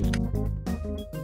Música